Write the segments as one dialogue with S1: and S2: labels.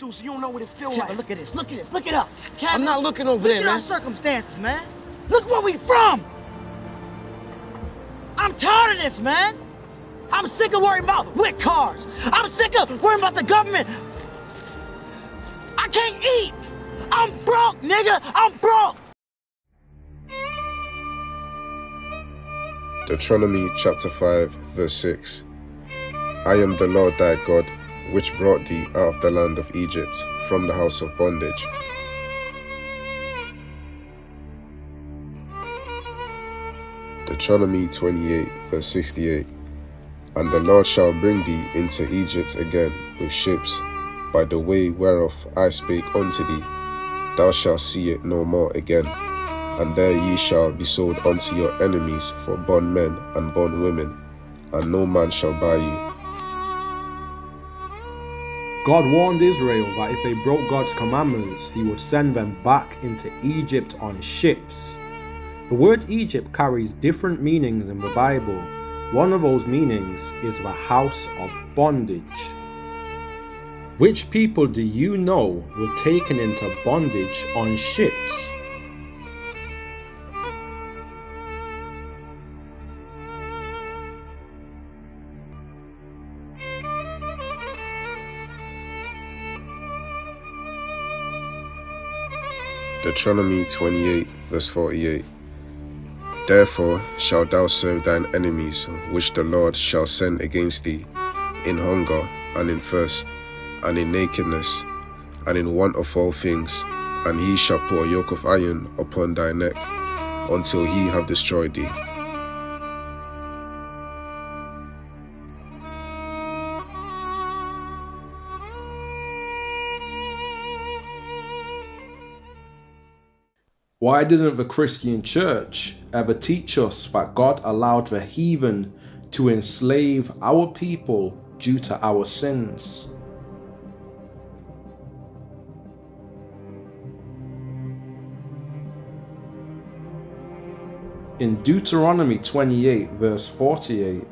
S1: shoes so you don't know what it feels
S2: Kevin,
S1: like.
S2: look at this. Look at this. Look at us. Kevin,
S1: I'm not looking over
S2: look
S1: there,
S2: at
S1: man.
S2: our circumstances, man. Look where we from. I'm tired of this, man. I'm sick of worrying about with cars. I'm sick of worrying about the government. I can't eat. I'm broke, nigga. I'm broke.
S3: Deuteronomy chapter 5, verse 6 I am the Lord thy God, which brought thee out of the land of Egypt, from the house of bondage. Deuteronomy 28, verse 68 And the Lord shall bring thee into Egypt again with ships, by the way whereof I spake unto thee. Thou shalt see it no more again and there ye shall be sold unto your enemies for bondmen and bondwomen, and no man shall buy you.
S4: God warned Israel that if they broke God's commandments, he would send them back into Egypt on ships. The word Egypt carries different meanings in the Bible. One of those meanings is the house of bondage. Which people do you know were taken into bondage on ships?
S3: Deuteronomy 28, verse 48. Therefore shalt thou serve thine enemies, which the Lord shall send against thee, in hunger, and in thirst, and in nakedness, and in want of all things, and he shall put a yoke of iron upon thy neck, until he have destroyed thee.
S4: Why didn't the Christian church ever teach us that God allowed the heathen to enslave our people due to our sins? In Deuteronomy 28, verse 48,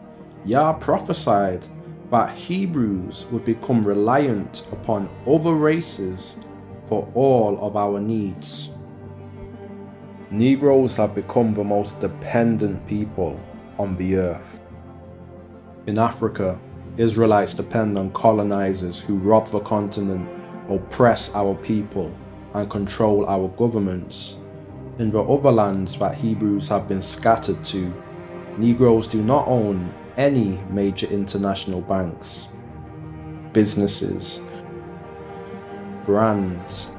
S4: Yah prophesied that Hebrews would become reliant upon other races for all of our needs. Negroes have become the most dependent people on the earth. In Africa, Israelites depend on colonizers who rob the continent, oppress our people, and control our governments. In the other lands that Hebrews have been scattered to, Negroes do not own any major international banks, businesses, brands,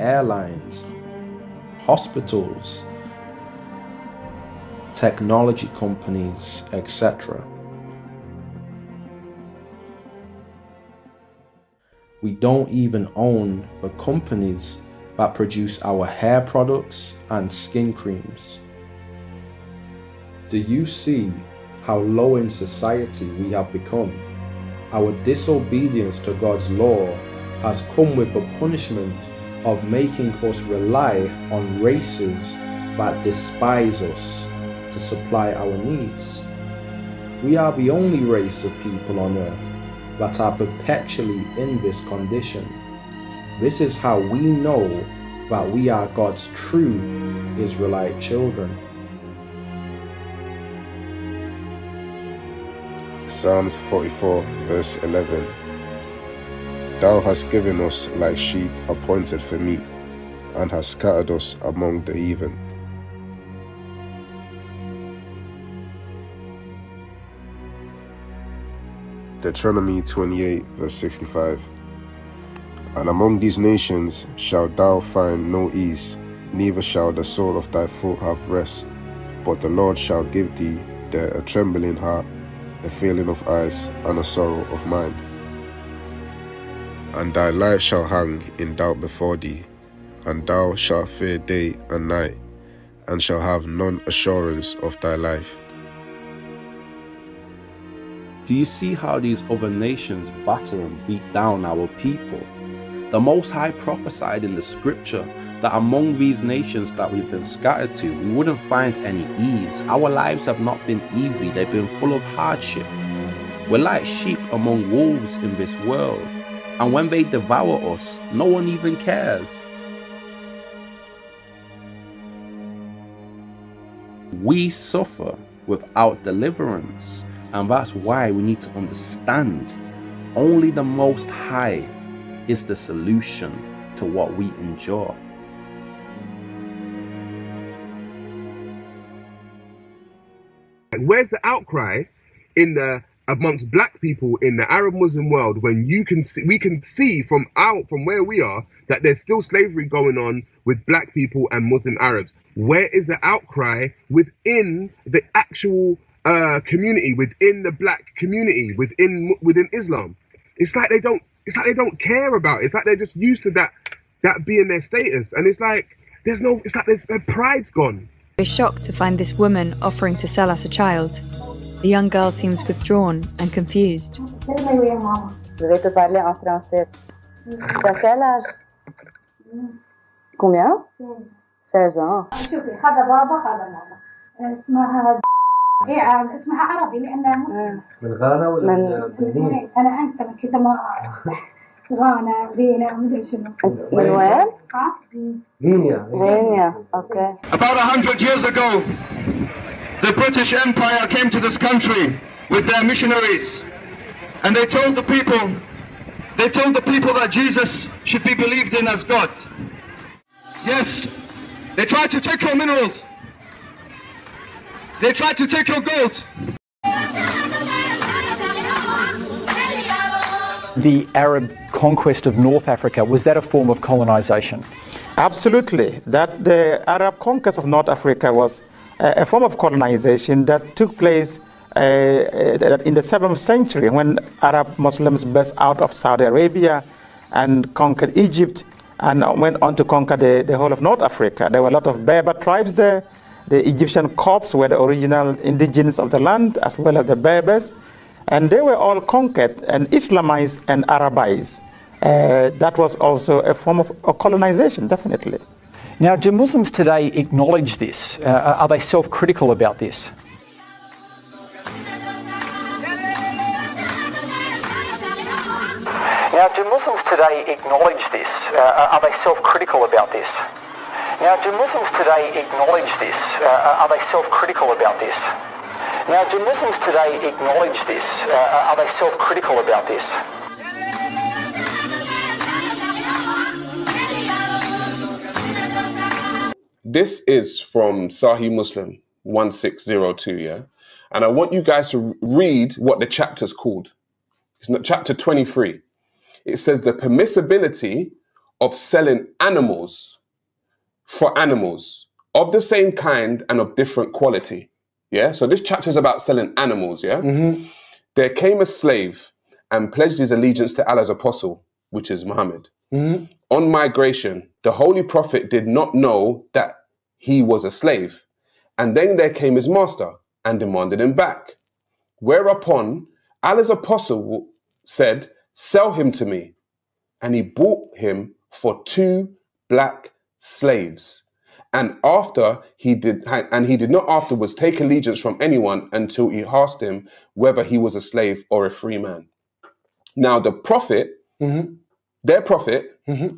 S4: airlines, hospitals, technology companies, etc. We don't even own the companies that produce our hair products and skin creams. Do you see how low in society we have become? Our disobedience to God's law has come with a punishment of making us rely on races that despise us to supply our needs. We are the only race of people on earth that are perpetually in this condition. This is how we know that we are God's true Israelite children.
S3: Psalms 44, verse 11. Thou hast given us like sheep appointed for meat, and hast scattered us among the heathen. Deuteronomy 28, verse 65. And among these nations shalt thou find no ease, neither shall the sole of thy foot have rest, but the Lord shall give thee there a trembling heart, a failing of eyes, and a sorrow of mind. And thy life shall hang in doubt before thee, and thou shalt fear day and night, and shall have none assurance of thy life.
S4: Do you see how these other nations batter and beat down our people? The Most High prophesied in the scripture that among these nations that we've been scattered to, we wouldn't find any ease. Our lives have not been easy, they've been full of hardship. We're like sheep among wolves in this world, and when they devour us, no one even cares. We suffer without deliverance, and that's why we need to understand only the Most High is the solution to what we endure.
S5: Where's the outcry in the amongst black people in the Arab Muslim world when you can see, we can see from out from where we are that there's still slavery going on with black people and Muslim Arabs. Where is the outcry within the actual uh, community, within the black community, within within Islam? It's like they don't. It's like they don't care about. It. It's like they're just used to that that being their status, and it's like there's no. It's like their pride's gone.
S6: We're shocked to find this woman offering to sell us a child. The young girl seems withdrawn and confused.
S7: Je vais te parler en français. Tu as quel âge Combien 16 ans.
S8: شوفي هذا بابا هذا ماما اسمها هي اسمها عربي لانها مسلمه
S9: من غانا ولا
S8: من من وين؟ انا انسى من كذا ما غانا فينا مدري شنو
S7: من وين؟
S8: ها؟
S9: غينيا
S7: غينيا اوكي
S10: About a hundred years ago, the British Empire came to this country with their missionaries, and they told the people, they told the people that Jesus should be believed in as God. Yes, they tried to take your minerals. They tried to take your gold.
S11: The Arab conquest of North Africa, was that a form of colonization?
S12: Absolutely. That the Arab conquest of North Africa was a, form of colonization that took place uh, in the 7th century when Arab Muslims burst out of Saudi Arabia and conquered Egypt and went on to conquer the, the whole of North Africa. There were a lot of Berber tribes there. The Egyptian Copts were the original indigenous of the land, as well as the Berbers. And they were all conquered and Islamized and Arabized. Uh, that was also a form of, of colonization, definitely.
S11: Now, do Muslims today acknowledge this? Uh, are they self critical about this? Now, do Muslims today acknowledge this? Uh, are they self critical about this? Now, do Muslims today acknowledge this? Uh, are they self critical about this? Now, do Muslims today acknowledge this? Uh, are they self critical about this?
S13: This is from Sahih Muslim 1602, yeah? And I want you guys to read what the chapter's called. It's not chapter 23. It says the permissibility of selling animals for animals of the same kind and of different quality. Yeah. So this chapter is about selling animals. Yeah. Mm-hmm. There came a slave and pledged his allegiance to Allah's apostle, which is Muhammad. Mm-hmm. On migration, the Holy Prophet did not know that he was a slave. And then there came his master and demanded him back. Whereupon Allah's apostle said, Sell him to me. And he bought him for two black slaves. And after he did, and he did not afterwards take allegiance from anyone until he asked him whether he was a slave or a free man. Now the prophet, mm-hmm. their prophet, mm-hmm.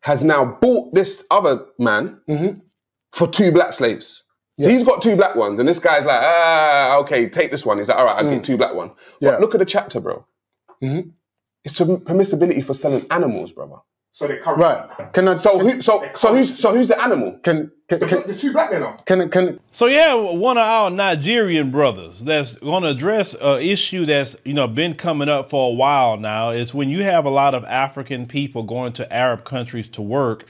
S13: has now bought this other man mm-hmm. For two black slaves. So he's got two black ones, and this guy's like, ah, okay, take this one. He's like, all right, I'll get two black one. But look at the chapter, bro. It's permissibility for selling animals, brother.
S14: So they come right. Can I?
S13: So who? So so who's so who's the animal?
S14: Can can,
S13: can the two black men are?
S14: Can can
S15: So yeah, one of our Nigerian brothers that's going to address an issue that's you know been coming up for a while now. Is when you have a lot of African people going to Arab countries to work,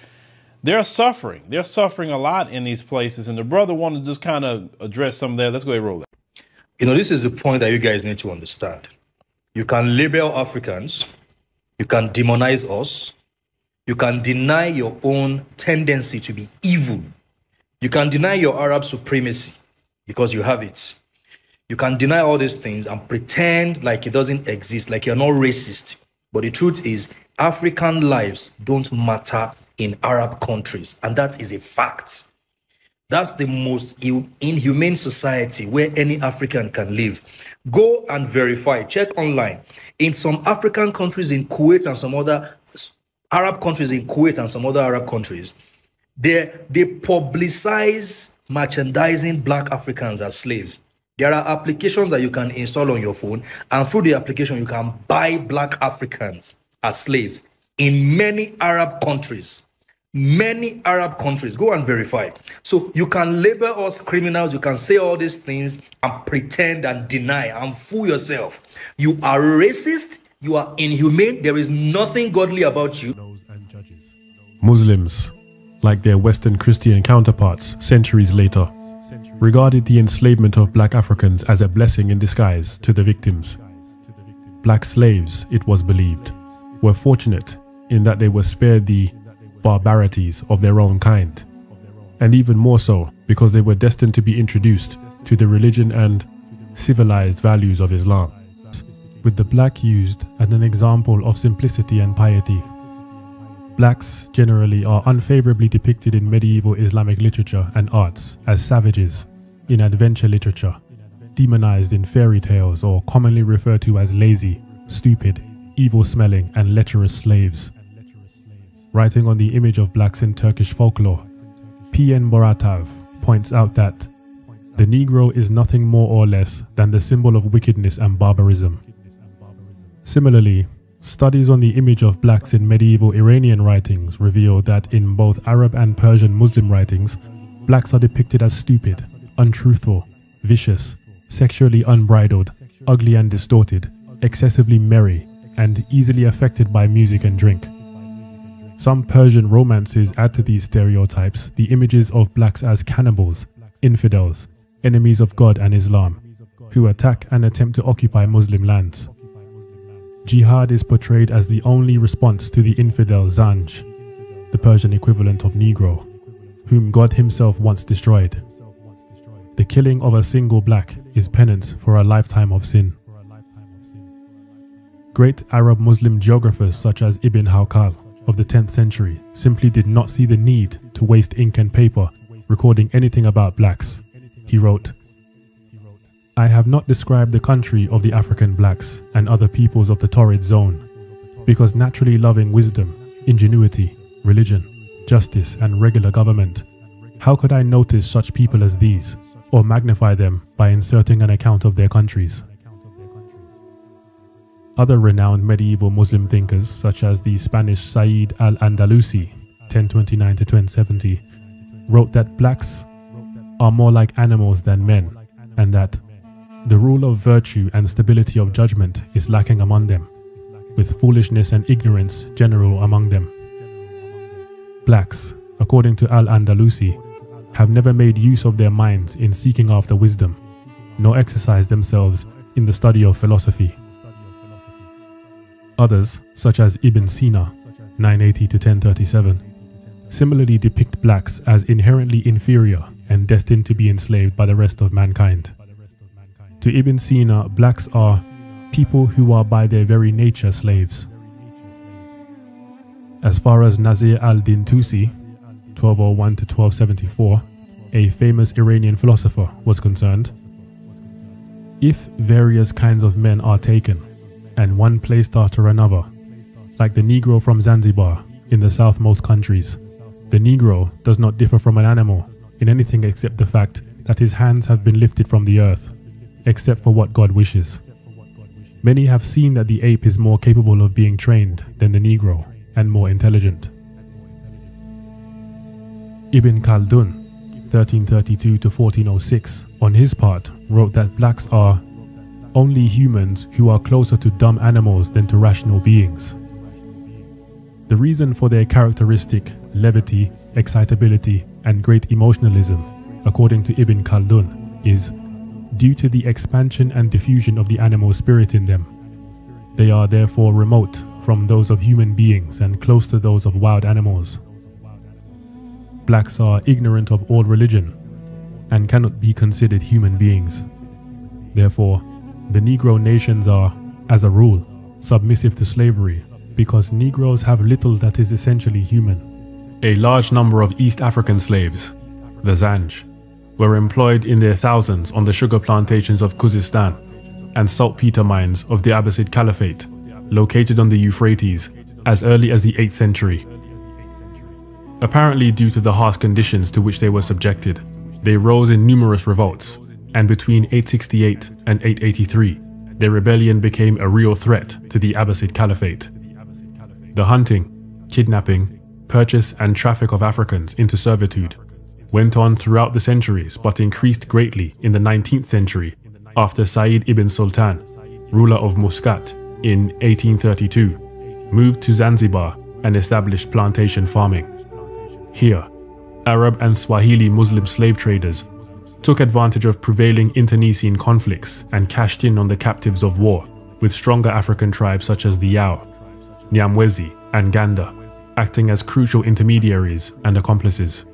S15: they're suffering. They're suffering a lot in these places, and the brother wanted to just kind of address some of that. Let's go ahead and roll that.
S16: You know, this is the point that you guys need to understand. You can label Africans, you can demonize us, you can deny your own tendency to be evil. You can deny your Arab supremacy because you have it. You can deny all these things and pretend like it doesn't exist, like you're not racist. But the truth is, African lives don't matter in Arab countries, and that is a fact. That's the most inhumane society where any African can live. Go and verify, check online. In some African countries, in Kuwait and some other Arab countries, in Kuwait and some other Arab countries, they, they publicize merchandising black Africans as slaves. There are applications that you can install on your phone, and through the application, you can buy black Africans as slaves in many Arab countries. Many Arab countries. Go and verify. So you can label us criminals, you can say all these things and pretend and deny and fool yourself. You are racist, you are inhumane, there is nothing godly about you.
S17: Muslims, like their Western Christian counterparts centuries later, regarded the enslavement of black Africans as a blessing in disguise to the victims. Black slaves, it was believed, were fortunate in that they were spared the barbarities of their own kind, and even more so because they were destined to be introduced to the religion and civilized values of Islam, with the black used as an example of simplicity and piety. Blacks generally are unfavorably depicted in medieval Islamic literature and arts as savages, in adventure literature, demonized in fairy tales or commonly referred to as lazy, stupid, evil smelling, and lecherous slaves writing on the image of blacks in Turkish folklore. P.N. Boratav points out that the Negro is nothing more or less than the symbol of wickedness and barbarism. Similarly, studies on the image of blacks in medieval Iranian writings reveal that in both Arab and Persian Muslim writings, blacks are depicted as stupid, untruthful, vicious, sexually unbridled, ugly and distorted, excessively merry, and easily affected by music and drink. Some Persian romances add to these stereotypes the images of blacks as cannibals, infidels, enemies of God and Islam, who attack and attempt to occupy Muslim lands. Jihad is portrayed as the only response to the infidel Zanj, the Persian equivalent of Negro, whom God himself once destroyed. The killing of a single black is penance for a lifetime of sin. Great Arab Muslim geographers such as Ibn Hawqal of the 10th century simply did not see the need to waste ink and paper recording anything about blacks. He wrote, I have not described the country of the African blacks and other peoples of the torrid zone, because naturally loving wisdom, ingenuity, religion, justice, and regular government, how could I notice such people as these, or magnify them by inserting an account of their countries? Other renowned medieval Muslim thinkers, such as the Spanish Said al Andalusi, 1029 to 1070, wrote that blacks are more like animals than men, and that the rule of virtue and stability of judgment is lacking among them, with foolishness and ignorance general among them. Blacks, according to Al Andalusi, have never made use of their minds in seeking after wisdom, nor exercised themselves in the study of philosophy. Others, such as Ibn Sina, 980 to 1037, similarly depict blacks as inherently inferior and destined to be enslaved by the rest of mankind. To Ibn Sina, blacks are people who are by their very nature slaves. As far as Nasir al-Din Tusi, 1201 to 1274, a famous Iranian philosopher, was concerned, if various kinds of men are taken, and one placed after another, like the Negro from Zanzibar in the southmost countries. The Negro does not differ from an animal in anything except the fact that his hands have been lifted from the earth, except for what God wishes. Many have seen that the ape is more capable of being trained than the Negro and more intelligent. Ibn Khaldun, 1332 to 1406, on his part, wrote that blacks are only humans who are closer to dumb animals than to rational beings. The reason for their characteristic levity, excitability, and great emotionalism, according to Ibn Khaldun, is due to the expansion and diffusion of the animal spirit in them. They are therefore remote from those of human beings and close to those of wild animals. Blacks are ignorant of all religion and cannot be considered human beings. Therefore, the Negro nations are, as a rule, submissive to slavery because Negroes have little that is essentially human. A large number of East African slaves, the Zanj, were employed in their thousands on the sugar plantations of Khuzestan and saltpeter mines of the Abbasid Caliphate, located on the Euphrates as early as the 8th century. Apparently, due to the harsh conditions to which they were subjected, they rose in numerous revolts, and between 868 and 883, their rebellion became a real threat to the Abbasid Caliphate. The hunting, kidnapping, purchase, and traffic of Africans into servitude went on throughout the centuries but increased greatly in the 19th century after Said ibn Sultan, ruler of Muscat, in 1832, moved to Zanzibar and established plantation farming. Here, Arab and Swahili Muslim slave traders took advantage of prevailing internecine conflicts and cashed in on the captives of war, with stronger African tribes such as the Yao, Nyamwezi, and Ganda acting as crucial intermediaries and accomplices.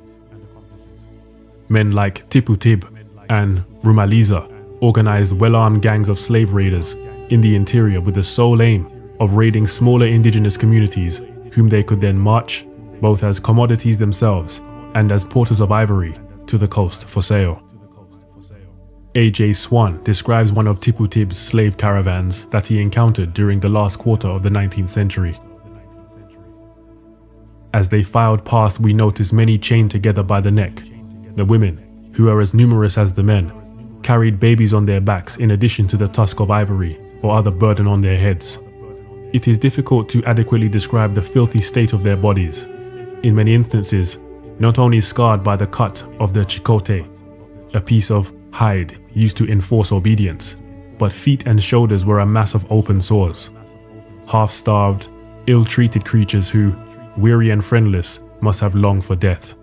S17: Men like Tipu Tib and Rumaliza organized well-armed gangs of slave raiders in the interior with the sole aim of raiding smaller indigenous communities whom they could then march, both as commodities themselves and as porters of ivory, to the coast for sale. A.J. Swann describes one of Tipu Tib's slave caravans that he encountered during the last quarter of the 19th century. As they filed past, we noticed many chained together by the neck. The women, who are as numerous as the men, carried babies on their backs in addition to the tusk of ivory or other burden on their heads. It is difficult to adequately describe the filthy state of their bodies. In many instances, not only scarred by the cut of the chicote, a piece of hide used to enforce obedience, but feet and shoulders were a mass of open sores. Half starved, ill treated creatures who, weary and friendless, must have longed for death.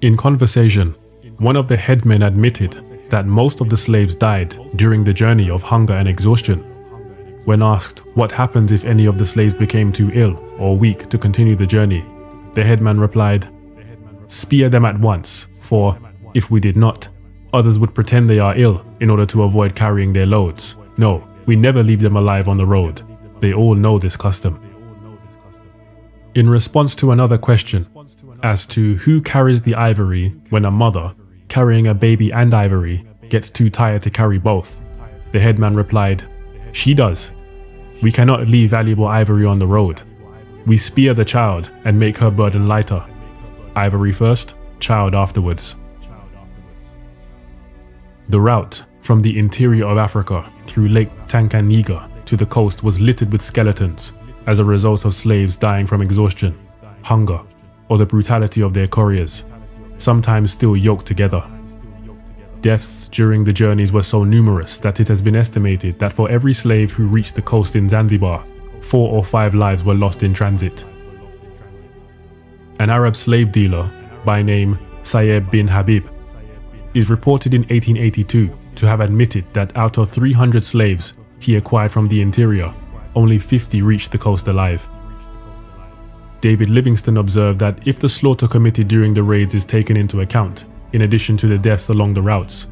S17: In conversation, one of the headmen admitted that most of the slaves died during the journey of hunger and exhaustion. When asked what happens if any of the slaves became too ill or weak to continue the journey, the headman replied, Spear them at once, for if we did not, others would pretend they are ill in order to avoid carrying their loads. No, we never leave them alive on the road. They all know this custom. In response to another question as to who carries the ivory when a mother, carrying a baby and ivory, gets too tired to carry both, the headman replied, She does. We cannot leave valuable ivory on the road. We spear the child and make her burden lighter. Ivory first, child afterwards. The route from the interior of Africa through Lake Tanganyika to the coast was littered with skeletons as a result of slaves dying from exhaustion, hunger, or the brutality of their couriers, sometimes still yoked together. Deaths during the journeys were so numerous that it has been estimated that for every slave who reached the coast in Zanzibar, four or five lives were lost in transit. An Arab slave dealer by name Sayeb bin Habib is reported in 1882 to have admitted that out of 300 slaves he acquired from the interior, only 50 reached the coast alive. David Livingstone observed that if the slaughter committed during the raids is taken into account, in addition to the deaths along the routes,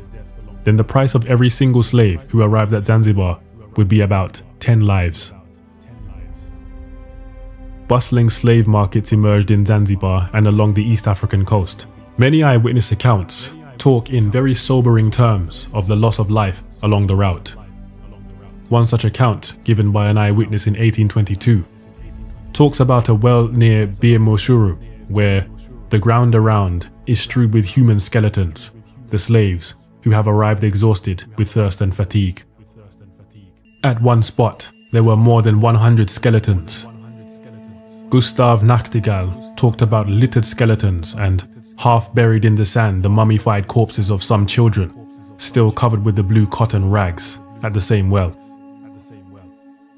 S17: then the price of every single slave who arrived at Zanzibar would be about 10 lives. Bustling slave markets emerged in Zanzibar and along the East African coast. Many eyewitness accounts talk in very sobering terms of the loss of life along the route. One such account, given by an eyewitness in 1822, talks about a well near Bir Moshuru, where the ground around is strewed with human skeletons, the slaves, who have arrived exhausted with thirst and fatigue. At one spot, there were more than 100 skeletons. Gustav Nachtigal talked about littered skeletons and half buried in the sand the mummified corpses of some children, still covered with the blue cotton rags, at the same well.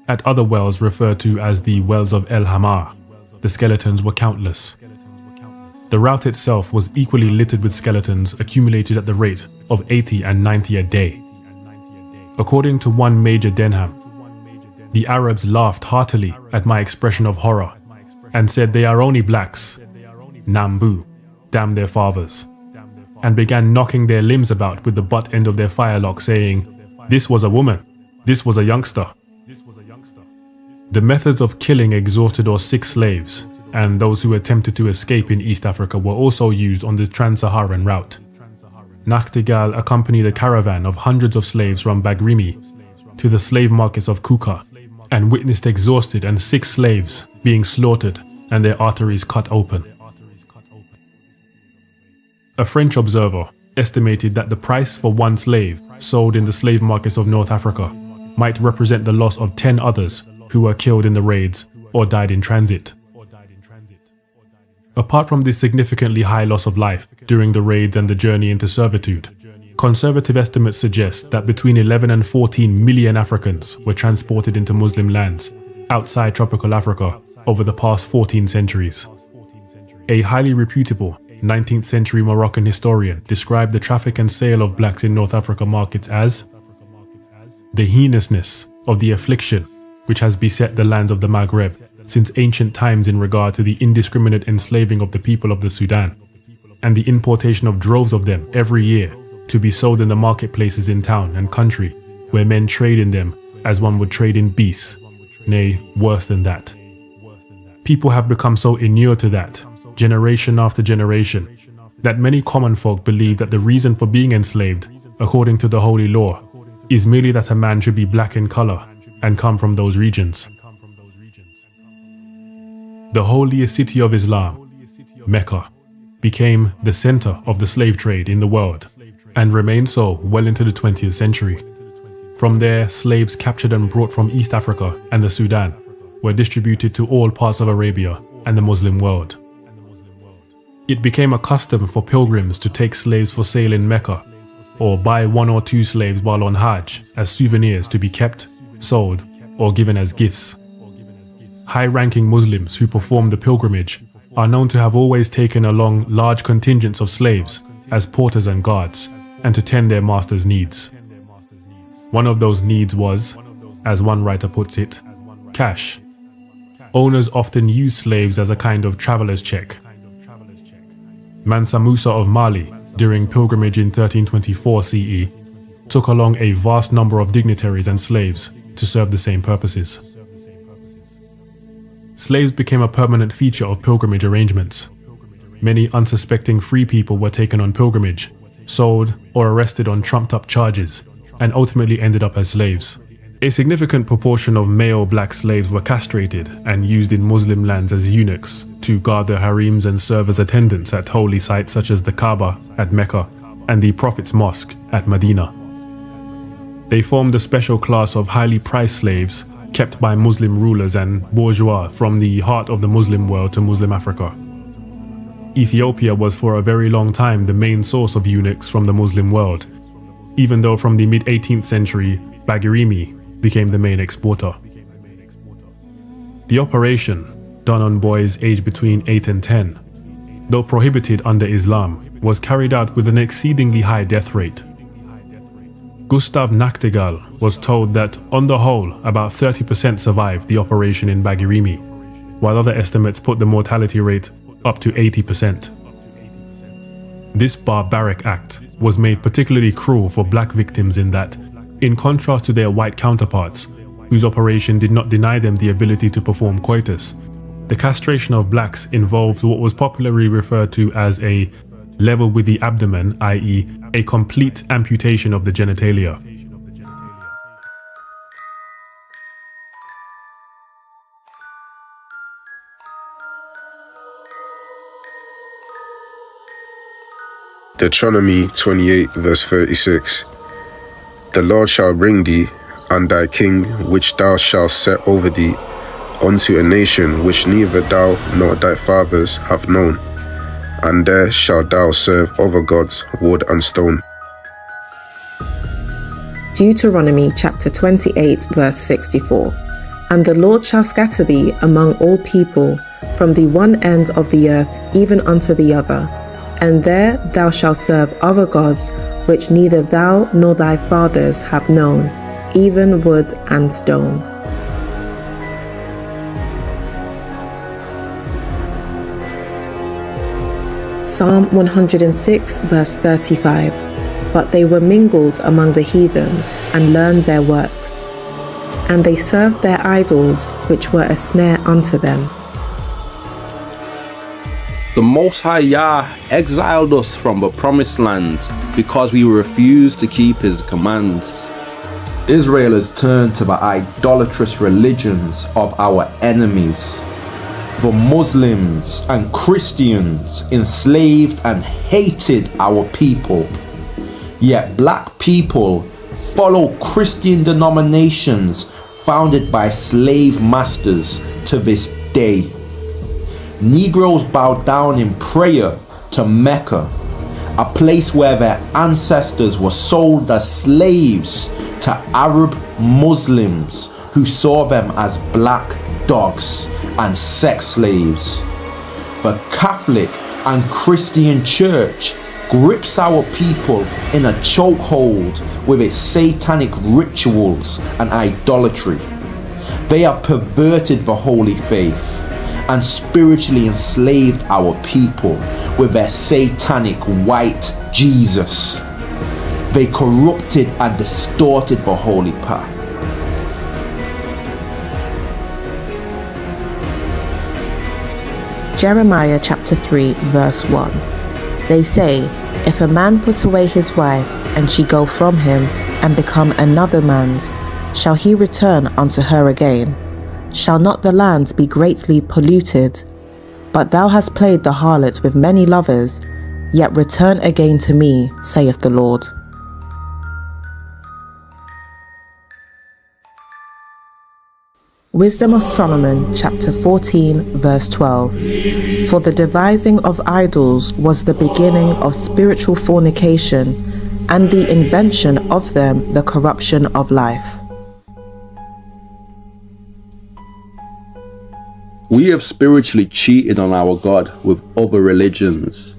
S17: At other wells referred to as the wells of El Hamar, the skeletons were countless. The route itself was equally littered with skeletons accumulated at the rate of 80 and 90 a day. According to one Major Denham, the Arabs laughed heartily at my expression of horror and said they are only blacks, Nambu, damn their fathers, and began knocking their limbs about with the butt end of their firelock saying, this was a woman, this was a youngster. The methods of killing exhausted or sick slaves and those who attempted to escape in East Africa were also used on the Trans Saharan route. Nachtigal accompanied a caravan of hundreds of slaves from Bagrimi to the slave markets of Kuka and witnessed exhausted and sick slaves being slaughtered and their arteries cut open. A French observer estimated that the price for one slave sold in the slave markets of North Africa might represent the loss of 10 others who were killed in the raids or died in transit. Apart from this significantly high loss of life during the raids and the journey into servitude, conservative estimates suggest that between 11 and 14 million Africans were transported into Muslim lands outside tropical Africa over the past 14 centuries. A highly reputable 19th century Moroccan historian described the traffic and sale of blacks in North Africa markets as the heinousness of the affliction which has beset the lands of the Maghreb since ancient times in regard to the indiscriminate enslaving of the people of the Sudan, and the importation of droves of them every year to be sold in the marketplaces in town and country, where men trade in them as one would trade in beasts, nay, worse than that. People have become so inured to that, generation after generation, that many common folk believe that the reason for being enslaved, according to the holy law, is merely that a man should be black in color and come from those regions. The holiest city of Islam, Mecca, became the center of the slave trade in the world and remained so well into the 20th century. From there, slaves captured and brought from East Africa and the Sudan were distributed to all parts of Arabia and the Muslim world. It became a custom for pilgrims to take slaves for sale in Mecca or buy one or two slaves while on Hajj as souvenirs to be kept, sold, or given as gifts high ranking Muslims who perform the pilgrimage are known to have always taken along large contingents of slaves as porters and guards and to tend their master's needs. One of those needs was, as one writer puts it, cash. Owners often use slaves as a kind of traveler's check. Mansa Musa of Mali, during pilgrimage in 1324 CE, took along a vast number of dignitaries and slaves to serve the same purposes slaves became a permanent feature of pilgrimage arrangements. Many unsuspecting free people were taken on pilgrimage, sold, or arrested on trumped up charges, and ultimately ended up as slaves. A significant proportion of male black slaves were castrated and used in Muslim lands as eunuchs to guard their harems and serve as attendants at holy sites such as the Kaaba at Mecca and the Prophet's Mosque at Medina. They formed a special class of highly prized slaves kept by Muslim rulers and bourgeois from the heart of the Muslim world to Muslim Africa. Ethiopia was for a very long time the main source of eunuchs from the Muslim world, even though from the mid 18th century, Bagrimi became the main exporter. The operation, done on boys aged between 8 and 10, though prohibited under Islam, was carried out with an exceedingly high death rate Gustav Nachtigal was told that, on the whole, about 30% survived the operation in Bagrimi, while other estimates put the mortality rate up to 80%. This barbaric act was made particularly cruel for black victims in that, in contrast to their white counterparts, whose operation did not deny them the ability to perform coitus, the castration of blacks involved what was popularly referred to as a level with the abdomen, i.e., a complete amputation of the genitalia.
S3: Deuteronomy 28, verse 36 The Lord shall bring thee and thy king, which thou shalt set over thee, unto a nation which neither thou nor thy fathers have known and there shalt thou serve other gods, wood and stone.
S18: Deuteronomy chapter 28, verse 64. And the Lord shall scatter thee among all people, from the one end of the earth even unto the other, and there thou shalt serve other gods, which neither thou nor thy fathers have known, even wood and stone. Psalm 106, verse 35. But they were mingled among the heathen and learned their works. And they served their idols, which were a snare unto them.
S4: The Most High Yah exiled us from the promised land because we refused to keep his commands.
S19: Israel has turned to the idolatrous religions of our enemies. The Muslims and Christians enslaved and hated our people. Yet black people follow Christian denominations founded by slave masters to this day. Negroes bow down in prayer to Mecca, a place where their ancestors were sold as slaves to Arab Muslims who saw them as black dogs and sex slaves. The Catholic and Christian Church grips our people in a chokehold with its satanic rituals and idolatry. They have perverted the holy faith and spiritually enslaved our people with their satanic white Jesus. They corrupted and distorted the holy path.
S18: Jeremiah chapter 3, verse 1. They say, If a man put away his wife, and she go from him, and become another man's, shall he return unto her again? Shall not the land be greatly polluted? But thou hast played the harlot with many lovers, yet return again to me, saith the Lord. Wisdom of Solomon, chapter 14, verse 12. For the devising of idols was the beginning of spiritual fornication, and the invention of them the corruption of life.
S4: We have spiritually cheated on our God with other religions.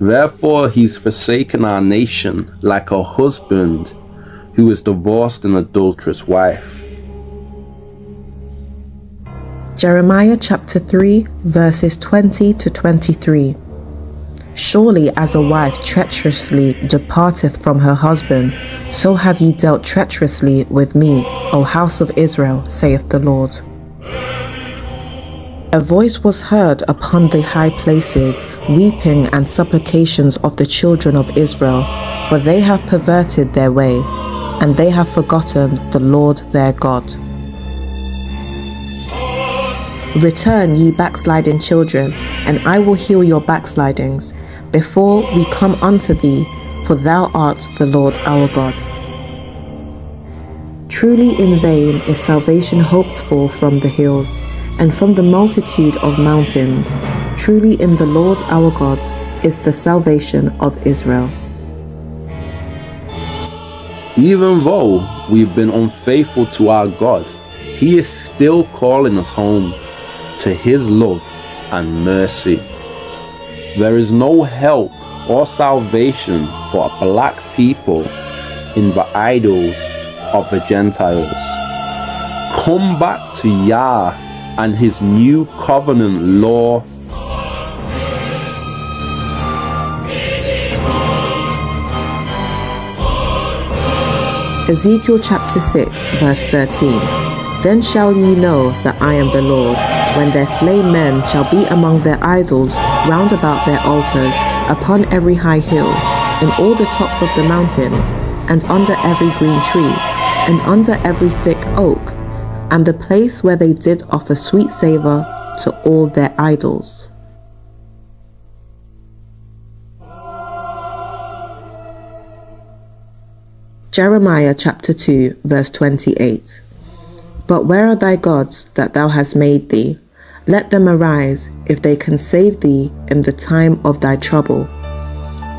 S4: Therefore, he's forsaken our nation like a husband who has divorced an adulterous wife.
S18: Jeremiah chapter 3, verses 20 to 23. Surely as a wife treacherously departeth from her husband, so have ye dealt treacherously with me, O house of Israel, saith the Lord. A voice was heard upon the high places, weeping and supplications of the children of Israel, for they have perverted their way, and they have forgotten the Lord their God. Return, ye backsliding children, and I will heal your backslidings, before we come unto thee, for thou art the Lord our God. Truly in vain is salvation hoped for from the hills, and from the multitude of mountains. Truly in the Lord our God is the salvation of Israel.
S4: Even though we've been unfaithful to our God, He is still calling us home to his love and mercy. There is no help or salvation for a black people in the idols of the Gentiles. Come back to Yah and his new covenant law.
S18: Ezekiel chapter 6, verse 13. Then shall ye know that I am the Lord when their slain men shall be among their idols round about their altars, upon every high hill, in all the tops of the mountains, and under every green tree, and under every thick oak, and the place where they did offer sweet savour to all their idols. Jeremiah chapter 2, verse 28. But where are thy gods that thou hast made thee? Let them arise, if they can save thee in the time of thy trouble.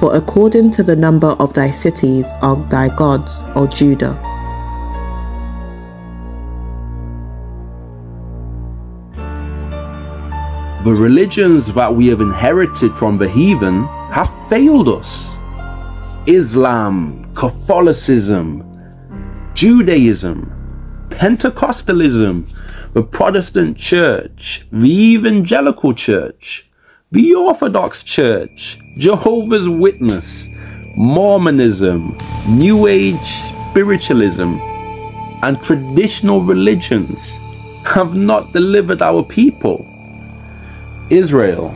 S18: For according to the number of thy cities are thy gods, O Judah.
S4: The religions that we have inherited from the heathen have failed us. Islam, Catholicism, Judaism, Pentecostalism, the Protestant Church, the Evangelical Church, the Orthodox Church, Jehovah's Witness, Mormonism, New Age spiritualism, and traditional religions have not delivered our people. Israel,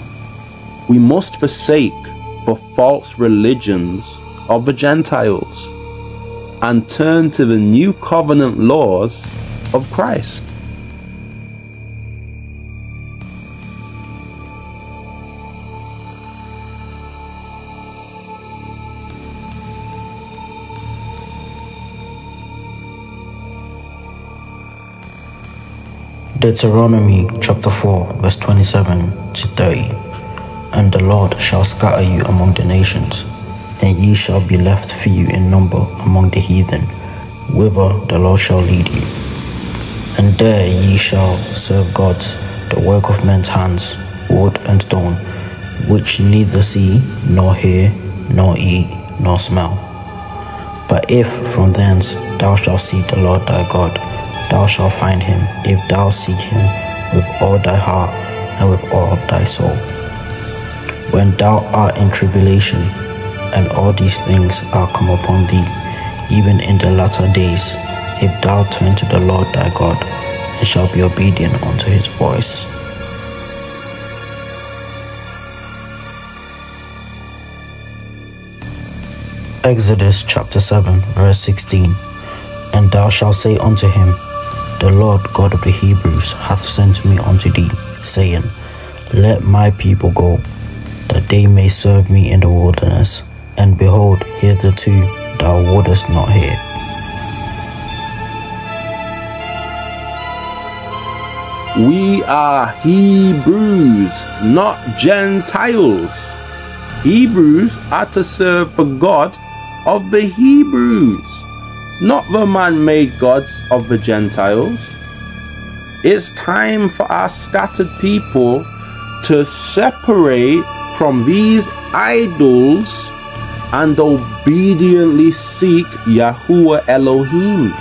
S4: we must forsake the false religions of the Gentiles and turn to the new covenant laws of Christ.
S20: Deuteronomy chapter 4, verse 27 to 30. And the Lord shall scatter you among the nations, and ye shall be left few in number among the heathen, whither the Lord shall lead you. And there ye shall serve gods, the work of men's hands, wood and stone, which neither see, nor hear, nor eat, nor smell. But if from thence thou shalt see the Lord thy God, thou shalt find him if thou seek him with all thy heart and with all thy soul. When thou art in tribulation, and all these things are come upon thee, even in the latter days, if thou turn to the Lord thy God, and shalt be obedient unto his voice. Exodus chapter 7, verse 16 And thou shalt say unto him, The Lord God of the Hebrews hath sent me unto thee, saying, Let my people go, that they may serve me in the wilderness. And behold, hitherto thou wouldest not hear.
S4: We are Hebrews, not Gentiles. Hebrews are to serve the God of the Hebrews, not the man made gods of the Gentiles. It's time for our scattered people to separate from these idols and obediently seek Yahuwah Elohim.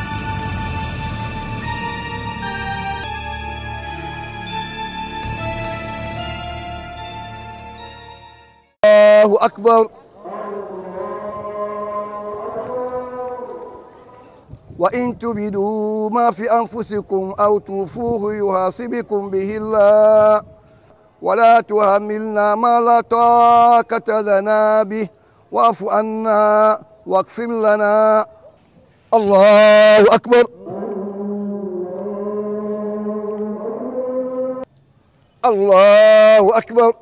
S21: Allahu Akbar. وإن تبدوا ما في أنفسكم أو توفوه يحاسبكم به الله. ولا تهملنا ما لا طاقة لنا به. واعف عنا واغفر لنا. الله أكبر. الله أكبر.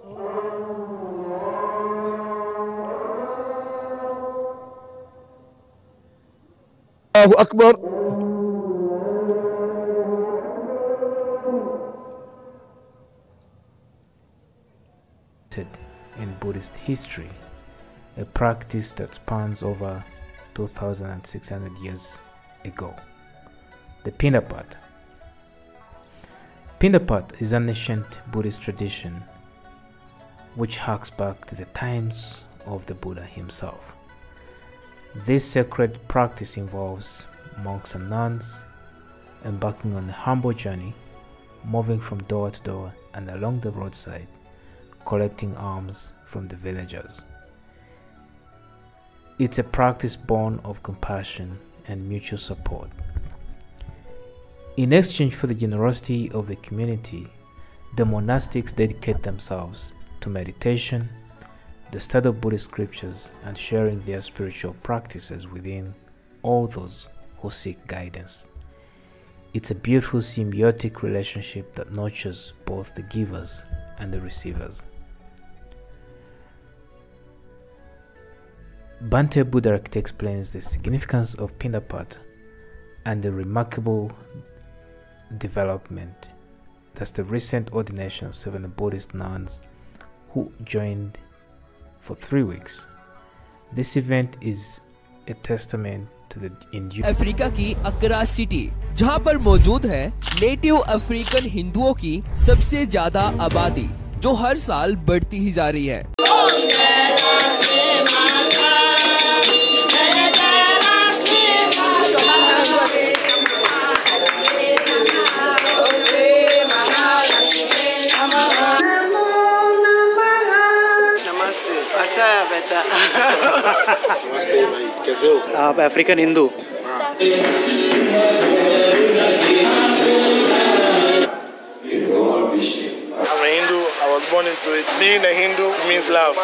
S21: الله أكبر
S22: in Buddhist history, a practice that spans over 2600 years ago. The Pindapat. Pindapat is an ancient Buddhist tradition which harks back to the times of the Buddha himself. This sacred practice involves monks and nuns embarking on a humble journey, moving from door to door and along the roadside, collecting alms from the villagers. It's a practice born of compassion and mutual support. In exchange for the generosity of the community, the monastics dedicate themselves to meditation, the study of Buddhist scriptures, and sharing their spiritual practices within all those who seek guidance. It's a beautiful symbiotic relationship that nurtures both the givers and the receivers. Bhante Buddharakkhita explains the significance of Pindapat and the remarkable development that's the recent ordination of seven Buddhist nuns who joined for three weeks. This event is a testament to the endurance.
S23: Africa की Accra city जहाँ पर मौजूद है native African हिंदुओं की सबसे ज़्यादा आबादी, जो हर साल बढ़ती ही जा रही है
S12: अच्छा है बेटा
S24: नमस्ते भाई कैसे हो
S12: आप African Hindu
S24: I'm a Hindu. I
S25: was born into it. Being a Hindu means love.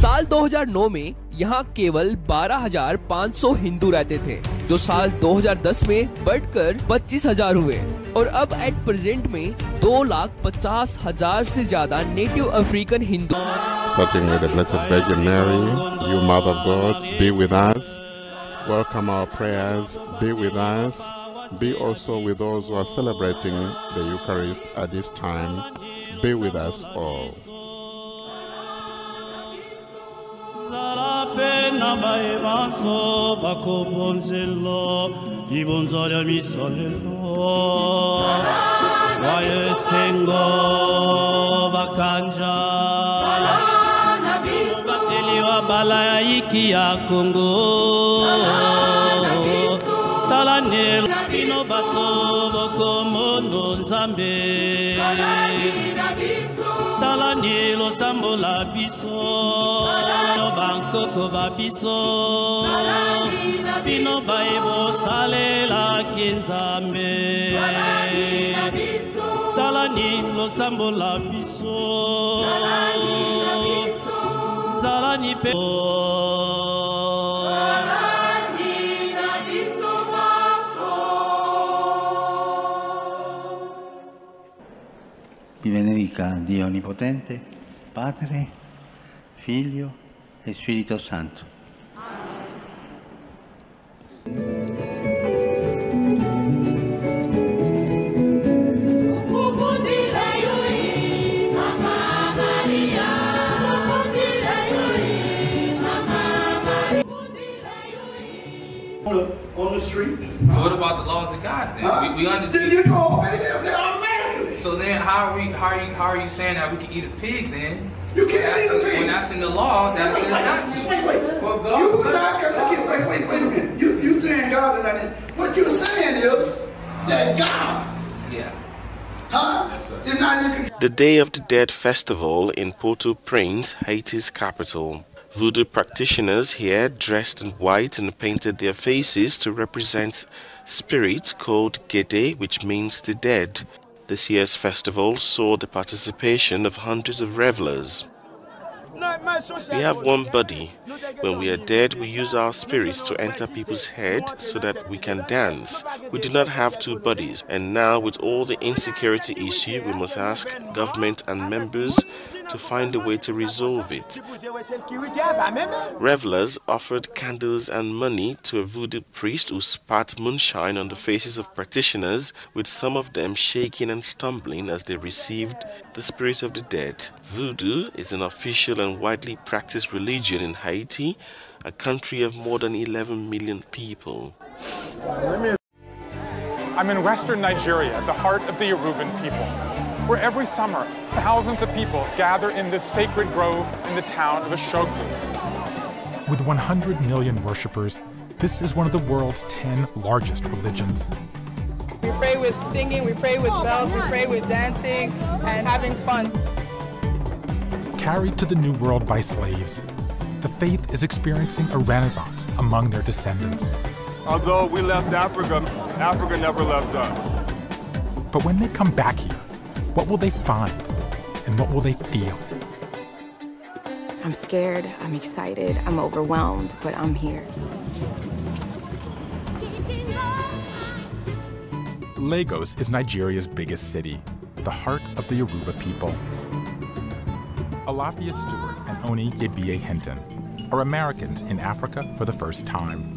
S23: साल 2009 में यहाँ केवल 12,500 हिंदू रहते थे जो साल 2010 में बढ़कर 25,000 हुए और अब एट प्रेजेंट में दो लाख पचास हज़ार से ज़्यादा native African Hindu
S26: Starting with the Blessed Virgin Mary, you Mother of God, be with us. Welcome our prayers, be with us. Be also with those who are celebrating the Eucharist at this time. Be with us all.
S27: mpe na bayebanso bakobonzelo libonzolo ya misolelo. Waye sengo bakanja. Bateli wa bala ya yiki ya kongo tala nelo bino bato bokomono nzambe. Tala nelo sambola biso. Bankoko babiso bino bosalelaki nzambe talani losambola biso zalani mpe
S28: Vi benedica Dio Onnipotente, Padre, Figlio e Spirito Santo.
S29: on the street.
S30: So what about the laws of God then?
S29: Huh?
S30: We, we understand.
S29: Then you can obey them. They automatically.
S30: So then, how are we? How are you? How are you saying that we can eat a pig then?
S29: You can't
S30: That's-
S29: eat a pig.
S30: When that's in the law, that
S29: Wait,
S30: says
S29: wait,
S30: not to.
S29: Wait, wait.
S30: Well,
S29: you
S30: God-
S29: not gonna get, wait, wait, wait a minute. You you saying God is not in. What you're saying is that God,
S30: Yeah.
S29: huh, is not in control.
S31: The Day of the Dead festival in Port-au-Prince, Haiti's capital. Voodoo practitioners here dressed in white and painted their faces to represent spirits called Gede, which means the dead. This year's festival saw the participation of hundreds of revelers. We have one body. When we are dead, we use our spirits to enter people's head so that we can dance. We do not have two bodies. And now, with all the insecurity issue, we must ask government and members to find a way to resolve it. Revelers offered candles and money to a voodoo priest who spat moonshine on the faces of practitioners, with some of them shaking and stumbling as they received the spirit of the dead. Voodoo is an official and widely practiced religion in Haiti, a country of more than 11 million people.
S32: I'm in western Nigeria, the heart of the Yoruban people, where every summer thousands of people gather in this sacred grove in the town of Oshogbo.
S33: With 100 million worshippers, this is one of the world's 10 largest religions.
S24: We pray with singing, we pray with bells, we pray with dancing and having fun.
S33: Carried to the New World by slaves, the faith is experiencing a renaissance among their descendants.
S34: Although we left Africa, Africa never left us.
S33: But when they come back here, what will they find? And what will they feel?
S35: I'm scared, I'm excited, I'm overwhelmed, but I'm here.
S33: Lagos is Nigeria's biggest city, the heart of the Yoruba people. Alafia Stewart and Oni Yebie Hinton are Americans in Africa for the first time.